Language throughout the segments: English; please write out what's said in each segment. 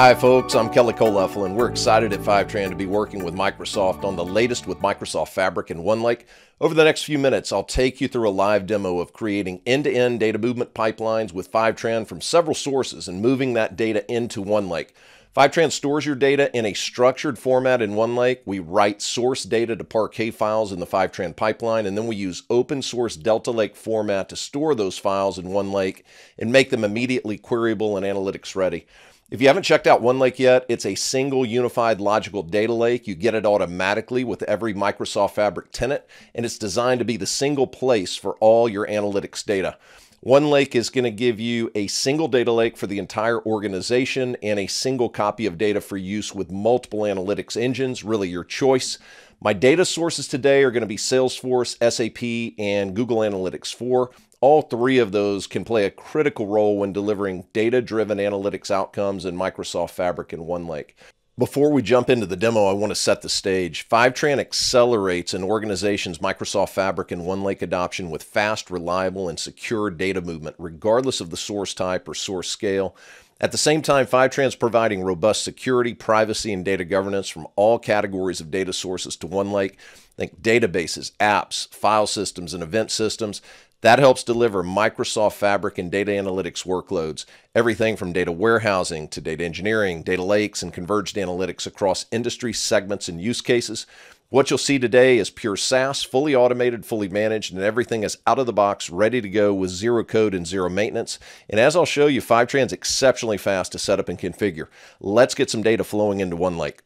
Hi, folks. I'm Kelly Kohlleffel, and we're excited at Fivetran to be working with Microsoft on the latest with Microsoft Fabric and OneLake. Over the next few minutes, I'll take you through a live demo of creating end-to-end data movement pipelines with Fivetran from several sources and moving that data into OneLake. Fivetran stores your data in a structured format in OneLake. We write source data to Parquet files in the Fivetran pipeline, and then we use open source Delta Lake format to store those files in OneLake and make them immediately queryable and analytics ready. If you haven't checked out OneLake yet, it's a single unified logical data lake. You get it automatically with every Microsoft Fabric tenant, and it's designed to be the single place for all your analytics data. OneLake is going to give you a single data lake for the entire organization and a single copy of data for use with multiple analytics engines, really your choice. My data sources today are going to be Salesforce, SAP, and Google Analytics 4. All three of those can play a critical role when delivering data-driven analytics outcomes in Microsoft Fabric and OneLake. Before we jump into the demo, I want to set the stage. Fivetran accelerates an organization's Microsoft Fabric and OneLake adoption with fast, reliable, and secure data movement, regardless of the source type or source scale. At the same time, Fivetran is providing robust security, privacy, and data governance from all categories of data sources to OneLake. Think databases, apps, file systems, and event systems. That helps deliver Microsoft Fabric and data analytics workloads, everything from data warehousing to data engineering, data lakes, and converged analytics across industry segments and use cases. What you'll see today is pure SaaS, fully automated, fully managed, and everything is out of the box, ready to go with zero code and zero maintenance. And as I'll show you, Fivetran's exceptionally fast to set up and configure. Let's get some data flowing into one OneLake.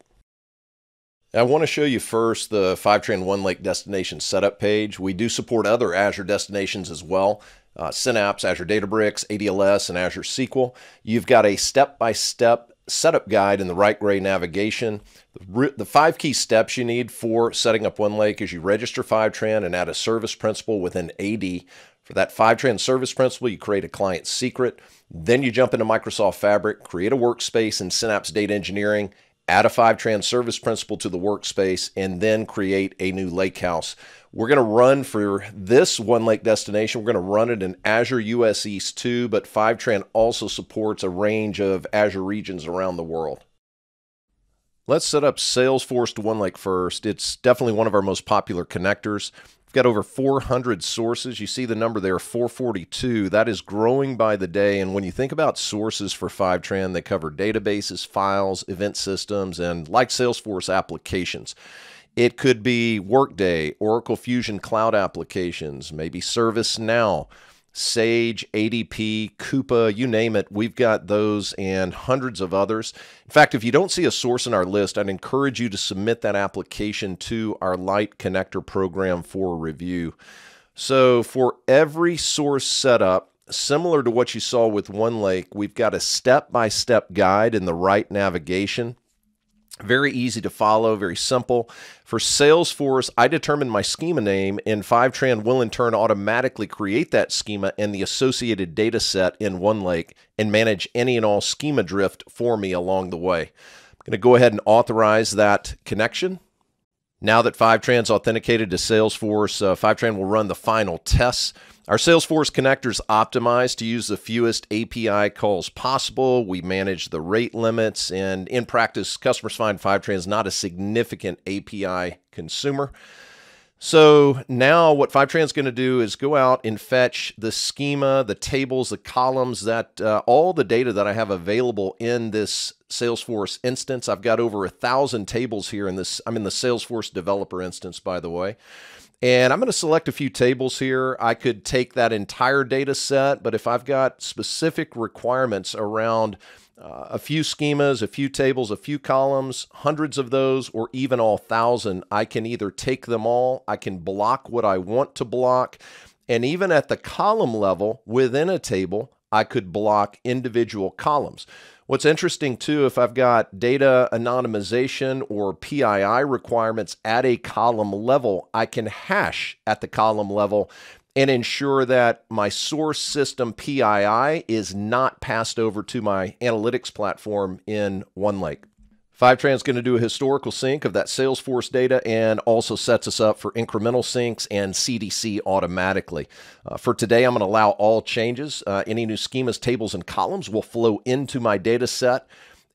I want to show you first the Fivetran OneLake destination setup page. We do support other Azure destinations as well. Uh, Synapse, Azure Databricks, ADLS, and Azure SQL. You've got a step-by-step -step setup guide in the right gray navigation. The, the, five key steps you need for setting up OneLake is you register Fivetran and add a service principal within AD. For that Fivetran service principal, you create a client secret. Then you jump into Microsoft Fabric, create a workspace in Synapse Data Engineering, add a Fivetran service principal to the workspace, and then create a new lakehouse. We're going to run for this OneLake destination, we're going to run it in Azure US East 2, but Fivetran also supports a range of Azure regions around the world. Let's set up Salesforce to OneLake first. It's definitely one of our most popular connectors got over 400 sources. You see the number there, 442. That is growing by the day. And when you think about sources for Fivetran, they cover databases, files, event systems, and like Salesforce applications. It could be Workday, Oracle Fusion Cloud applications, maybe ServiceNow, Sage, ADP, Coupa, you name it. We've got those and hundreds of others. In fact, if you don't see a source in our list, I'd encourage you to submit that application to our Lite Connector program for review. So for every source setup, similar to what you saw with OneLake, we've got a step-by-step -step guide in the right navigation. Very easy to follow, very simple. For Salesforce, I determine my schema name, and Fivetran will in turn automatically create that schema and the associated data set in OneLake and manage any and all schema drift for me along the way. I'm going to go ahead and authorize that connection. Now that Fivetran's authenticated to Salesforce, uh, Fivetran will run the final tests. Our Salesforce connector is optimized to use the fewest API calls possible. We manage the rate limits, and in practice, customers find Fivetran is not a significant API consumer. So now what Fivetran is going to do is go out and fetch the schema, the tables, the columns, that uh, all the data that I have available in this Salesforce instance. I've got over a thousand tables here in this. I'm in the Salesforce developer instance, by the way. And I'm going to select a few tables here. I could take that entire data set, but if I've got specific requirements around uh, a few schemas, a few tables, a few columns, hundreds of those, or even all thousand, I can either take them all, I can block what I want to block, and even at the column level within a table, I could block individual columns. What's interesting too, if I've got data anonymization or PII requirements at a column level, I can hash at the column level and ensure that my source system PII is not passed over to my analytics platform in OneLake. Fivetran is going to do a historical sync of that Salesforce data and also sets us up for incremental syncs and CDC automatically. Uh, for today, I'm going to allow all changes. Uh, any new schemas, tables, and columns will flow into my data set.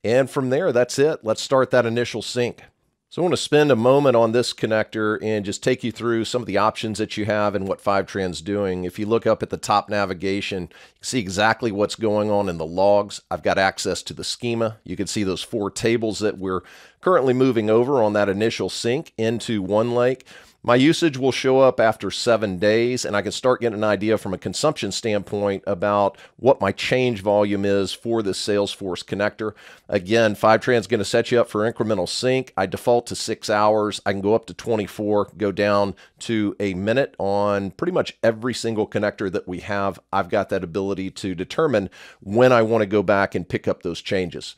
And from there, that's it. Let's start that initial sync. So I want to spend a moment on this connector and just take you through some of the options that you have and what Fivetran's doing. If you look up at the top navigation, you can see exactly what's going on in the logs. I've got access to the schema. You can see those four tables that we're currently moving over on that initial sync into OneLake. My usage will show up after seven days, and I can start getting an idea from a consumption standpoint about what my change volume is for this Salesforce connector. Again, Fivetran is going to set you up for incremental sync. I default to six hours. I can go up to 24, go down to a minute on pretty much every single connector that we have. I've got that ability to determine when I want to go back and pick up those changes.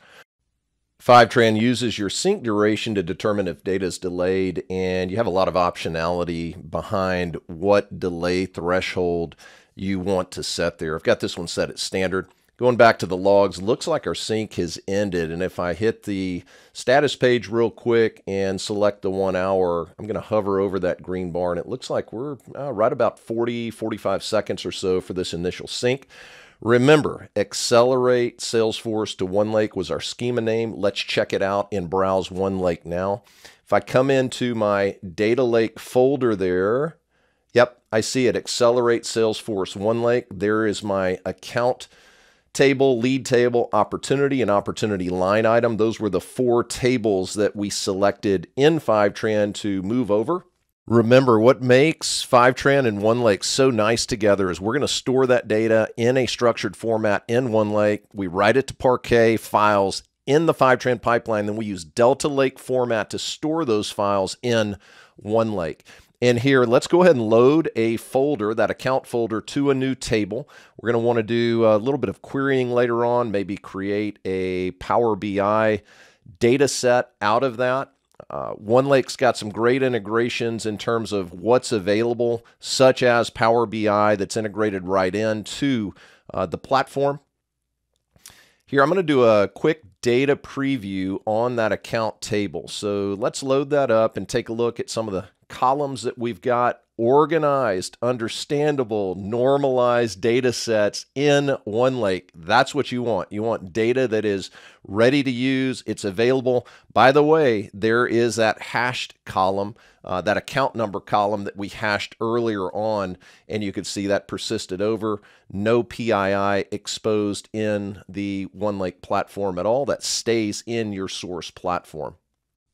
Fivetran uses your sync duration to determine if data is delayed, and you have a lot of optionality behind what delay threshold you want to set there. I've got this one set at standard. Going back to the logs, looks like our sync has ended. And if I hit the status page real quick and select the one hour, I'm going to hover over that green bar. And it looks like we're uh, right about 40, 45 seconds or so for this initial sync. Remember, Accelerate Salesforce to OneLake was our schema name. Let's check it out in Browse OneLake now. If I come into my Data Lake folder there, yep, I see it, Accelerate Salesforce OneLake. There is my account table, lead table, opportunity, and opportunity line item. Those were the four tables that we selected in Fivetran to move over. Remember, what makes Fivetran and OneLake so nice together is we're going to store that data in a structured format in OneLake. We write it to Parquet files in the Fivetran pipeline. Then we use Delta Lake format to store those files in OneLake. And here, let's go ahead and load a folder, that account folder, to a new table. We're going to want to do a little bit of querying later on, maybe create a Power BI data set out of that. Uh, OneLake's got some great integrations in terms of what's available, such as Power BI that's integrated right into uh, the platform. Here, I'm going to do a quick data preview on that account table. So let's load that up and take a look at some of the columns that we've got organized, understandable, normalized data sets in OneLake. That's what you want. You want data that is ready to use, it's available. By the way, there is that hashed column, uh, that account number column that we hashed earlier on, and you can see that persisted over. No PII exposed in the OneLake platform at all. That stays in your source platform.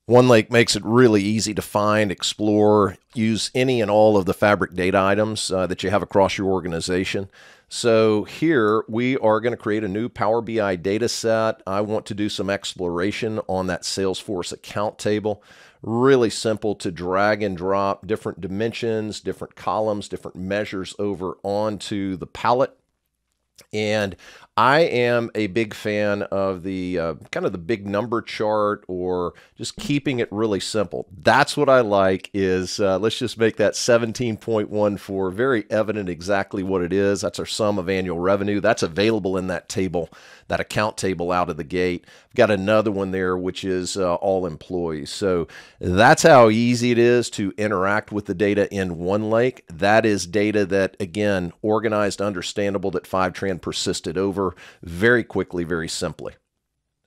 OneLake makes it really easy to find, explore, use any and all of the Fabric data items uh, that you have across your organization. So here we are going to create a new Power BI data set. I want to do some exploration on that Salesforce account table. Really simple to drag and drop different dimensions, different columns, different measures over onto the palette. And I am a big fan of the uh, kind of the big number chart or just keeping it really simple. That's what I like is uh, let's just make that 17.14 very evident exactly what it is. That's our sum of annual revenue. That's available in that table, that account table out of the gate. I've got another one there which is uh, all employees. So that's how easy it is to interact with the data in OneLake. That is data that, again, organized, understandable, that Fivetran persisted over very quickly, very simply.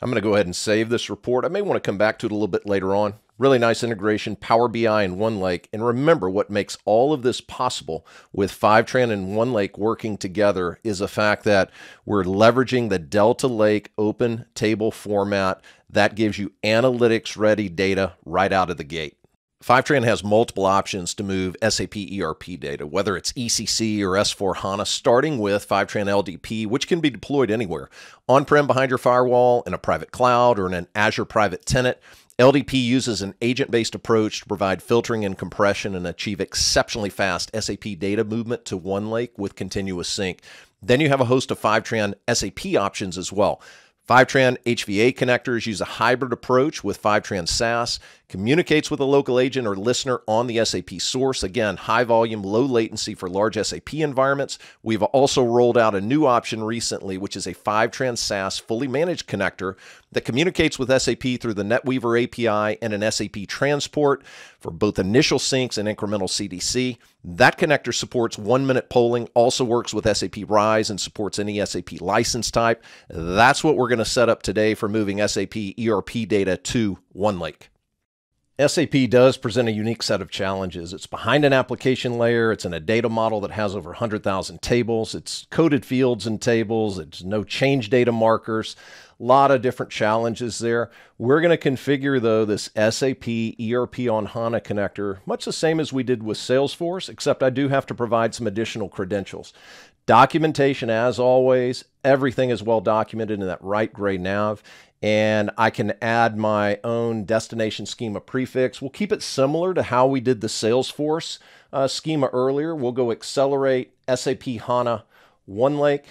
I'm going to go ahead and save this report. I may want to come back to it a little bit later on. Really nice integration, Power BI and OneLake. And remember, what makes all of this possible with Fivetran and OneLake working together is the fact that we're leveraging the Delta Lake open table format that gives you analytics ready data right out of the gate. Fivetran has multiple options to move SAP ERP data, whether it's ECC or S4 HANA, starting with Fivetran LDP, which can be deployed anywhere on prem behind your firewall, in a private cloud, or in an Azure private tenant. LDP uses an agent based approach to provide filtering and compression and achieve exceptionally fast SAP data movement to OneLake with continuous sync. Then you have a host of Fivetran SAP options as well. Fivetran HVR connectors use a hybrid approach with Fivetran SaaS, communicates with a local agent or listener on the SAP source. Again, high volume, low latency for large SAP environments. We've also rolled out a new option recently, which is a Fivetran SaaS fully managed connector that communicates with SAP through the NetWeaver API and an SAP transport for both initial syncs and incremental CDC. That connector supports one minute polling, also works with SAP Rise and supports any SAP license type. That's what we're going to set up today for moving SAP ERP data to OneLake. SAP does present a unique set of challenges. It's behind an application layer. It's in a data model that has over 100,000 tables. It's coded fields and tables. It's no change data markers. A lot of different challenges there. We're going to configure, though, this SAP ERP on HANA connector, much the same as we did with Salesforce, except I do have to provide some additional credentials. Documentation, as always, everything is well documented in that right gray nav and I can add my own destination schema prefix. We'll keep it similar to how we did the Salesforce uh, schema earlier. We'll go accelerate SAP HANA OneLake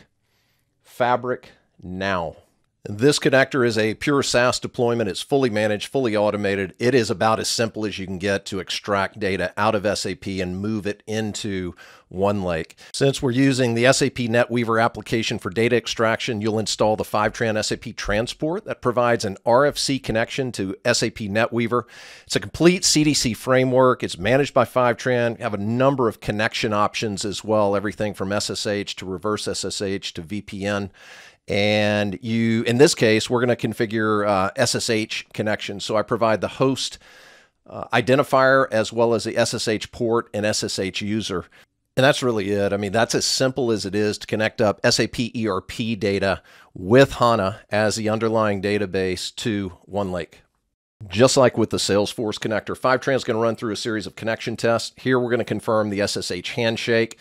Fabric now. This connector is a pure SaaS deployment. It's fully managed, fully automated. It is about as simple as you can get to extract data out of SAP and move it into OneLake. Since we're using the SAP NetWeaver application for data extraction, you'll install the Fivetran SAP Transport that provides an RFC connection to SAP NetWeaver. It's a complete CDC framework. It's managed by Fivetran. You have a number of connection options as well, everything from SSH to reverse SSH to VPN. And you, in this case, we're going to configure uh, SSH connection. So I provide the host uh, identifier as well as the SSH port and SSH user. And that's really it. I mean, that's as simple as it is to connect up SAP ERP data with HANA as the underlying database to OneLake. Just like with the Salesforce connector, Fivetran is going to run through a series of connection tests. Here we're going to confirm the SSH handshake.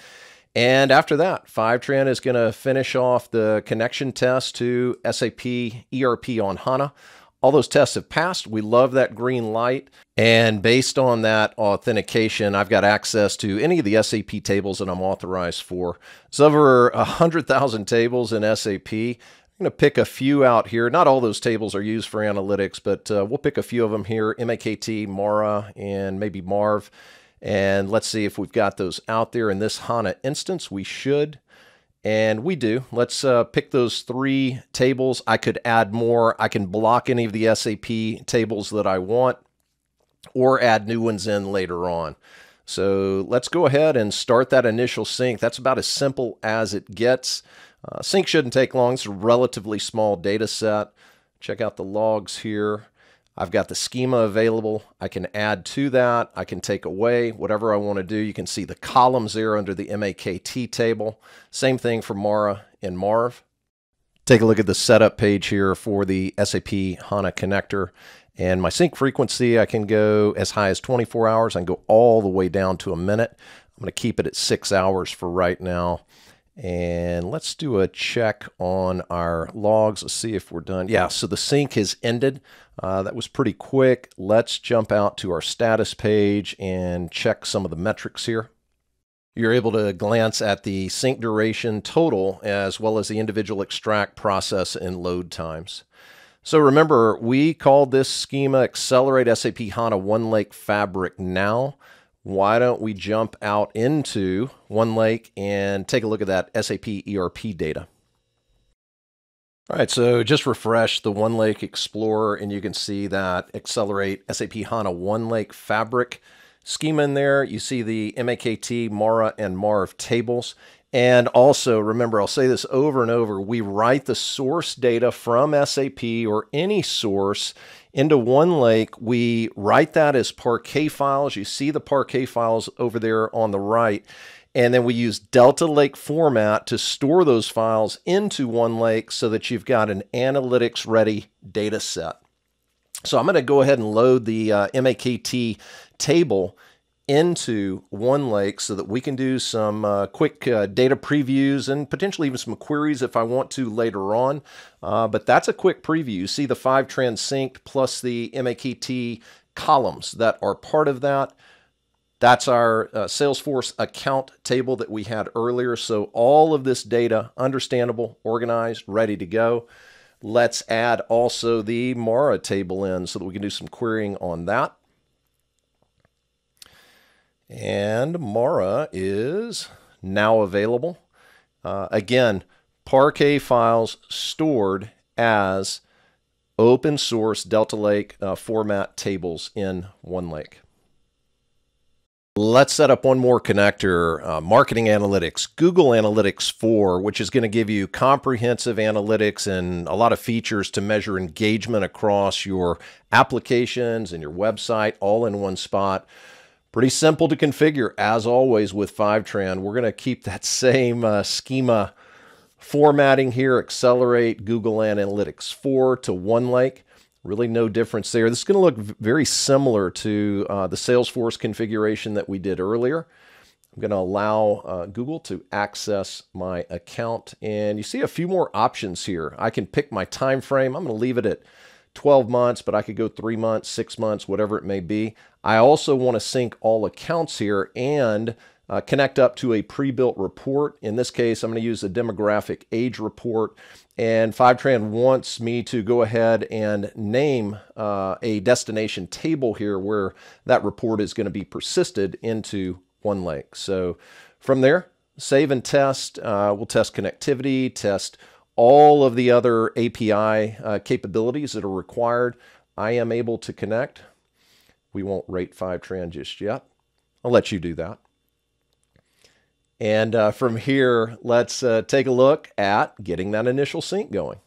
And after that, Fivetran is going to finish off the connection test to SAP ERP on HANA. All those tests have passed. We love that green light. And based on that authentication, I've got access to any of the SAP tables that I'm authorized for. It's over 100,000 tables in SAP. I'm going to pick a few out here. Not all those tables are used for analytics, but uh, we'll pick a few of them here, MAKT, Mara, and maybe Marv. And let's see if we've got those out there in this HANA instance. We should. And we do. Let's uh, pick those three tables. I could add more. I can block any of the SAP tables that I want or add new ones in later on. So let's go ahead and start that initial sync. That's about as simple as it gets. Uh, sync shouldn't take long. It's a relatively small data set. Check out the logs here. I've got the schema available. I can add to that. I can take away whatever I want to do. You can see the columns there under the MAKT table. Same thing for Mara and Marv. Take a look at the setup page here for the SAP HANA connector. And my sync frequency, I can go as high as 24 hours. I can go all the way down to a minute. I'm going to keep it at six hours for right now. And let's do a check on our logs. Let's see if we're done. Yeah, so the sync has ended. Uh, that was pretty quick. Let's jump out to our status page and check some of the metrics here. You're able to glance at the sync duration total as well as the individual extract process and load times. So remember, we called this schema Accelerate SAP HANA OneLake Fabric Now why don't we jump out into OneLake and take a look at that SAP ERP data. All right, so just refresh the OneLake Explorer and you can see that Accelerate SAP HANA OneLake Fabric schema in there. You see the MAKT, Mara, and Marv tables. And also, remember, I'll say this over and over, we write the source data from SAP or any source into OneLake. We write that as Parquet files. You see the Parquet files over there on the right. And then we use Delta Lake format to store those files into OneLake so that you've got an analytics ready data set. So I'm going to go ahead and load the uh, MAKT table into OneLake so that we can do some uh, quick uh, data previews and potentially even some queries if I want to later on. Uh, but that's a quick preview. You see the Fivetran synced plus the MAKT columns that are part of that. That's our uh, Salesforce account table that we had earlier. So all of this data, understandable, organized, ready to go. Let's add also the Mara table in so that we can do some querying on that. And Mara is now available. Uh, again, Parquet files stored as open source Delta Lake uh, format tables in OneLake. Let's set up one more connector, uh, Marketing Analytics, Google Analytics 4, which is going to give you comprehensive analytics and a lot of features to measure engagement across your applications and your website all in one spot. Pretty simple to configure, as always with Fivetran. We're going to keep that same uh, schema formatting here, accelerate Google Analytics 4 to one OneLake. Really no difference there. This is going to look very similar to uh, the Salesforce configuration that we did earlier. I'm going to allow uh, Google to access my account. And you see a few more options here. I can pick my time frame. I'm going to leave it at 12 months, but I could go three months, six months, whatever it may be. I also want to sync all accounts here and uh, connect up to a pre-built report. In this case, I'm going to use a demographic age report. And Fivetran wants me to go ahead and name uh, a destination table here where that report is going to be persisted into OneLake. So from there, save and test. Uh, we'll test connectivity, test all of the other API uh, capabilities that are required. I am able to connect. We won't rate Fivetran just yet. I'll let you do that. And uh, from here, let's uh, take a look at getting that initial sync going.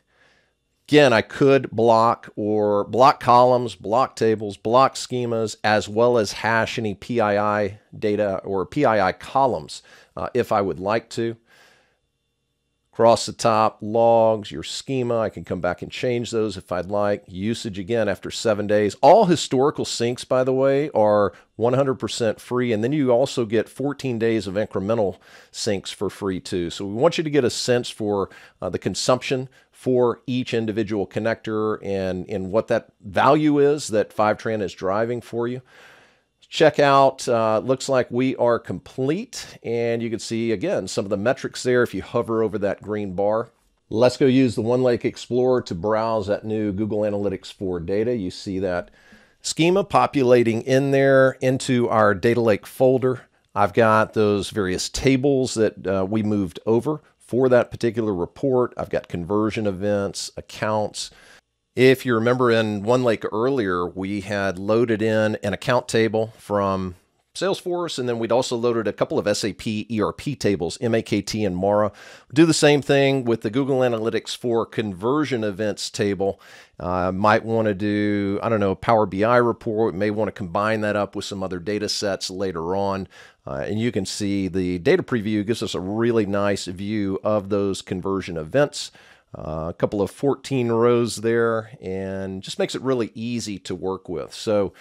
Again, I could block or block columns, block tables, block schemas, as well as hash any PII data or PII columns uh, if I would like to. Across the top, logs, your schema, I can come back and change those if I'd like. Usage again after seven days. All historical syncs, by the way, are 100% free. And then you also get 14 days of incremental syncs for free too. So we want you to get a sense for uh, the consumption for each individual connector and, and what that value is that Fivetran is driving for you check out. Uh, looks like we are complete. And you can see, again, some of the metrics there if you hover over that green bar. Let's go use the OneLake Explorer to browse that new Google Analytics 4 data. You see that schema populating in there into our data lake folder. I've got those various tables that uh, we moved over for that particular report. I've got conversion events, accounts, if you remember in OneLake earlier, we had loaded in an account table from Salesforce, and then we'd also loaded a couple of SAP ERP tables, MAKT and Mara. Do the same thing with the Google Analytics for conversion events table. Uh, might want to do, I don't know, Power BI report, may want to combine that up with some other data sets later on. Uh, and you can see the data preview gives us a really nice view of those conversion events. Uh, a couple of 14 rows there and just makes it really easy to work with. So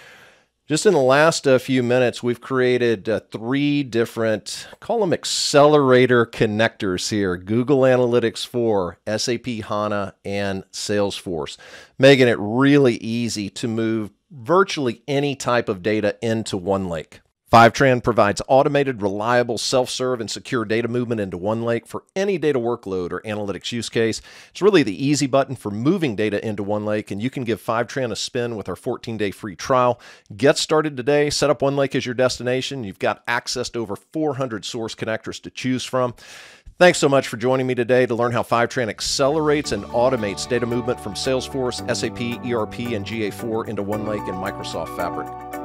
just in the last uh, few minutes, we've created uh, three different, call them accelerator connectors here, Google Analytics 4, SAP HANA, and Salesforce, making it really easy to move virtually any type of data into OneLake. Fivetran provides automated, reliable, self-serve, and secure data movement into OneLake for any data workload or analytics use case. It's really the easy button for moving data into OneLake, and you can give Fivetran a spin with our 14-day free trial. Get started today. Set up OneLake as your destination. You've got access to over 400 source connectors to choose from. Thanks so much for joining me today to learn how Fivetran accelerates and automates data movement from Salesforce, SAP, ERP, and GA4 into OneLake and Microsoft Fabric.